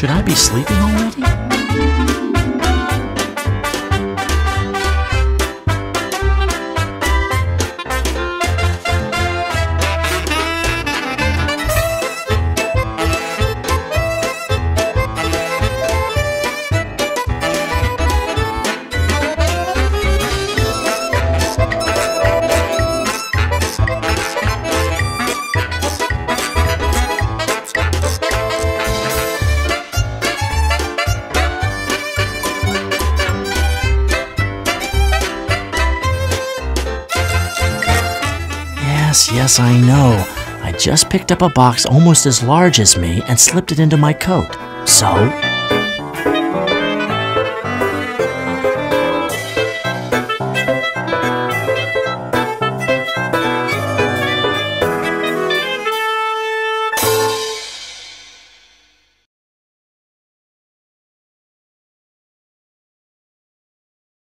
Should I be sleeping already? Yes, yes, I know. I just picked up a box almost as large as me and slipped it into my coat. So,